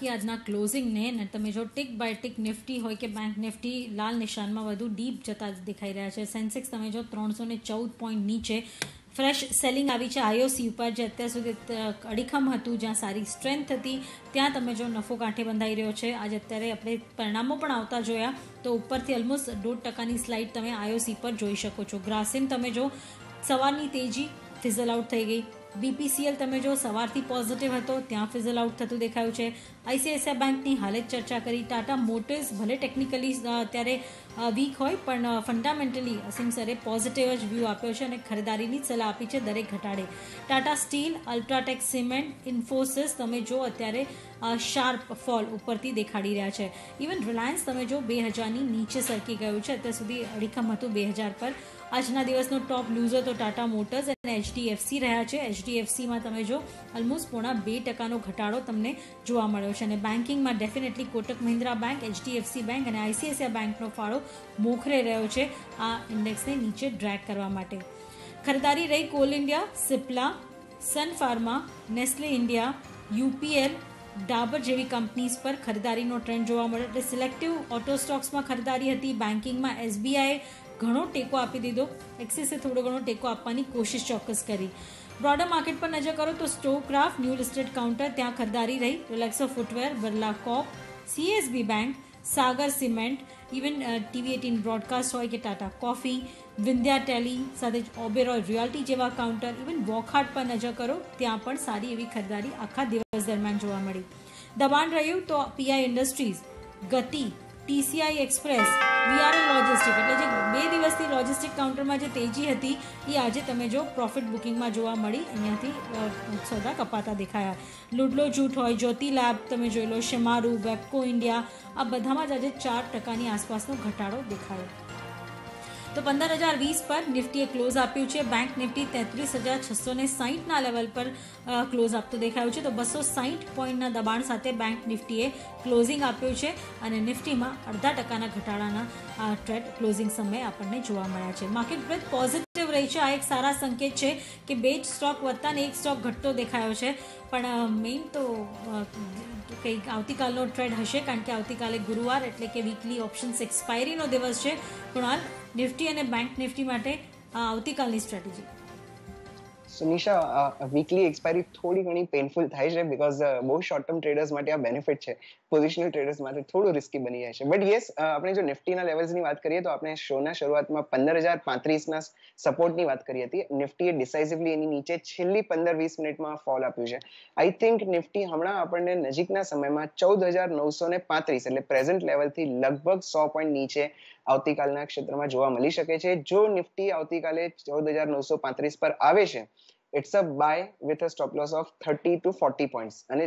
કે આજના ક્લોઝિંગને ને તમે જો ટિક બાય ટિક નિફ્ટી હોય કે બેંક નિફ્ટી લાલ નિશાનમાં વધુ ડીપ જતા દેખાઈ રહ્યા છે. સેન્સેક્સ તમે જો ત્રણસો ને ચૌદ પોઈન્ટ નીચે ફ્રેશ સેલિંગ આવી છે. આઈઓસી ઉપર જે અત્યાર સુધી અડીખમ હતું, જ્યાં સારી સ્ટ્રેન્થ હતી, ત્યાં તમે જો નફો કાંઠે બંધાઈ રહ્યો છે. આજે અત્યારે આપણે પરિણામો પણ આવતા જોયા, તો ઉપરથી ઓલમોસ્ટ દોઢ ટકાની સ્લાઇડ તમે આઈઓસી પર જોઈ શકો છો. ગ્રાસિમ તમે જો સવારની તેજી ફિઝલ આઉટ થઈ ગઈ. બીપીસીએલ તમે જો સવારથી પોઝિટિવ હતો, ત્યાં ફિઝલ આઉટ થતું દેખાયું છે. આઈસીઆઈસીઆઈ બેંકની હાલે જ ચર્ચા કરી. ટાટા મોટર્સ ભલે ટેકનિકલી અત્યારે વીક હોય, પણ ફંડામેન્ટલી અસીમ સરે પોઝિટિવ જ વ્યૂ આપ્યો છે અને ખરીદારીની સલાહ આપી છે દરેક ઘટાડે. ટાટા સ્ટીલ અલ્ટ્રાટેક સિમેન્ટ ઇન્ફોસિસ તમે જો અત્યારે શાર્પ ફોલ ઉપરથી દેખાડી રહ્યા છે. ઇવન રિલાયન્સ તમે જો બે હજારની નીચે સરકી ગયું છે. અત્યાર સુધી અડીખમ હતું બે હજાર પર. આજના દિવસનો ટોપ લૂઝર તો ટાટા મોટર્સ અને એચડીએફસી રહ્યા છે. એચડીએફસીમાં તમે જો ઓલમોસ્ટ પોણા બે ટકાનો ઘટાડો તમને જોવા મળ્યો છે. અને બેન્કિંગમાં definitely Kotak Mahindra bank HDFC bank અને આઈસીઆઈસીઆઈ બેંકનો ફાળો મોખરે રહ્યો છે આ ઇન્ડેક્સને નીચે ડ્રેક કરવા માટે. ખરીદારી રહી Coal India, Cipla, Sun Pharma, Nestle India, UPL, Dabur જેવી કંપનીઝ પર ખરીદારીનો ટ્રેન્ડ જોવા મળ્યો. એટલે સિલેક્ટિવ ઓટો સ્ટોક્સમાં ખરીદારી હતી બેન્કિંગમાં એસબીઆઈએ ઘણો ટેકો આપી દીધો. એક્સિસે થોડો ઘણો ટેકો આપવાની કોશિશ ચોક્કસ કરી. બ્રોડર માર્કેટ પર નજર કરો તો સ્ટોક્રાફ્ટ ન્યૂ લિસ્ટેડ કાઉન્ટર ત્યાં ખરીદારી રહી. Relaxo footwear Birla Corp CSB bank Sagar cement even TV eighteen broadcast હોય કે ટાટા કોફી વિંધ્યા ટેલી સાથે જ ઓબેરોય રિયાલ્ટી જેવા કાઉન્ટર ઇવન વોકહાટ પર નજર કરો, ત્યાં પણ સારી એવી ખરીદારી આખા દિવસ દરમિયાન જોવા મળી. દબાણ રહ્યું તો પીઆઈ ઇન્ડસ્ટ્રીઝ ગતિ ટીસીઆઈ એક્સપ્રેસ વીઆરએલ લોજિસ્ટિક. એટલે જે બે દિવસથી લોજિસ્ટિક કાઉન્ટરમાં જે તેજી હતી, એ આજે તમે જો પ્રોફિટ બુકિંગમાં જોવા મળી. અહીંયાથી સોદા કપાતા દેખાયા. લુડલો જૂઠ હોય જ્યોતિ લેબ તમે જોઈ લો, શેમારુ, વેપકો ઇન્ડિયા, આ બધામાં જ આજે ચાર ટકાની આસપાસનો ઘટાડો દેખાયો. તો પંદર હજાર વીસ પર નિફ્ટીએ ક્લોઝ આપ્યું છે. બેંક નિફ્ટી તેત્રીસ હજાર છસો ને સાહીઠના લેવલ પર ક્લોઝ આપતું દેખાયું છે. તો બસો સાહીઠ પોઈન્ટના દબાણ સાથે બેંક નિફ્ટીએ ક્લોઝિંગ આપ્યું છે અને નિફ્ટીમાં અડધા ટકાના ઘટાડાના ટ્રેડ ક્લોઝિંગ સમયે આપણને જોવા મળ્યા છે. માર્કેટ બ્રેથ પોઝિટિવ રહી છે. આ એક સારા સંકેત છે કે બે જ સ્ટોક વધતા ને એક સ્ટોક ઘટતો દેખાયો છે. પણ મેઇન તો કંઈક આવતીકાલનો ટ્રેડ હશે કારણ કે આવતીકાલે ગુરુવાર એટલે કે વીકલી ઓપ્શન્સ એક્સપાયરીનો દિવસ છે. કૃણાલ નિફ્ટી અને બેંક નિફ્ટી માટે આવતીકાલની સ્ટ્રેટેજી સુનિશા વીકલી એક્સપાયરી થોડી ઘણી પેનફુલ થાય છે બીકોઝ બહુ શોર્ટ ટર્મ ટ્રેડર્સ માટે આ બેનિફિટ છે. પોઝિશનલ ટ્રેડર્સ માટે થોડું રિસ્કી બની જાય છે. બટ યસ આપણે જો નિફ્ટીના લેવલ્સની વાત કરીએ તો આપણે શોના શરૂઆતમાં પંદર હજાર પાંત્રીસના સપોર્ટની વાત કરી હતી. નિફ્ટીએ ડિસાઇઝિવલી એની નીચે છેલ્લી પંદર વીસ મિનિટમાં ફોલ આપ્યું છે. આઈ થિંક નિફ્ટી હમણાં આપણને નજીકના સમયમાં ચૌદ હજાર નવસો ને પાંત્રીસ એટલે પ્રેઝન્ટ લેવલથી લગભગ સો પોઈન્ટ નીચે આવતીકાલના ક્ષેત્રમાં જોવા મળી શકે છે. જો નિફ્ટી આવતીકાલે ચૌદ હજાર નવસો પાંત્રીસ પર આવે છે it's a buy with a stop loss of thirty two forty points અને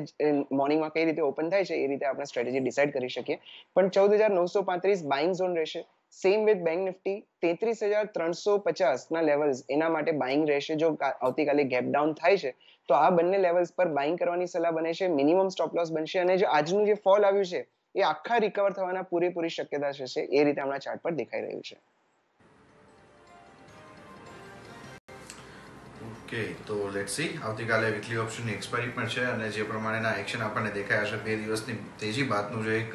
મોર્નિંગમાં કઈ રીતે ઓપન થાય છે, એ રીતે આપણે સ્ટ્રેટેજી ડિસાઇડ કરી શકીએ. પણ ચૌદ હજાર નવસો પાંત્રીસ બાઇંગ ઝોન રહેશે. સેમ વિથ બેંક નિફ્ટી તેત્રીસ હજાર ત્રણસો પચાસ ના લેવલ્સ એના માટે બાઇંગ રહેશે. જો આવતીકાલે ગેપ ડાઉન થાય છે, તો આ બંને લેવલ્સ પર બાઇંગ કરવાની સલાહ બને છે મિનિમમ સ્ટોપ લોસ બનશે અને જો આજનું જે ફોલ આવ્યું છે, એ આખા રિકવર થવાના પૂરેપૂરી શક્યતા છે એ રીતે હમણાં ચાર્ટ પર દેખાઈ રહ્યું છે. ઓકે તો લેટ સી આવતીકાલે વીકલી ઓપ્શનની એક્સપાયરી પણ છે અને જે પ્રમાણેના એક્શન આપણને દેખાયા છે, બે દિવસની તેજી બાદનું જે એક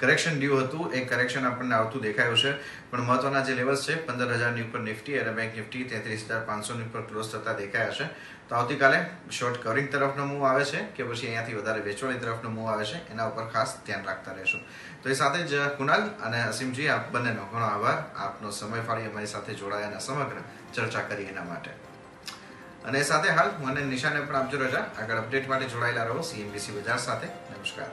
કરેક્શન ડ્યુ હતું, એ કરેક્શન આપણને આવતું દેખાયું છે. પણ મહત્વના જે લેવલ્સ છે પંદર હજારની ઉપર નિફ્ટી અને બેંક નિફ્ટી તેત્રીસ હજાર પાંચસોની ઉપર ક્લોઝ થતા દેખાયા છે. તો આવતીકાલે શોર્ટ કવરિંગ તરફનો મૂવ આવે છે કે પછી અહીંયાથી વધારે વેચવાની તરફનો મૂવ આવે છે, એના ઉપર ખાસ ધ્યાન રાખતા રહેશું. તો એ સાથે જ કુનાલ અને અસીમજી, આપ બંનેનો ઘણો આભાર. આપનો સમય ફાળી અમારી સાથે જોડાયા અને સમગ્ર ચર્ચા કરી એના માટે. અને સાથે હાલ મને નિશાને પણ આપજો રજા આગળ અપડેટ માટે જોડાયેલા રહો. સીએમબીસી બજાર સાથે. નમસ્કાર.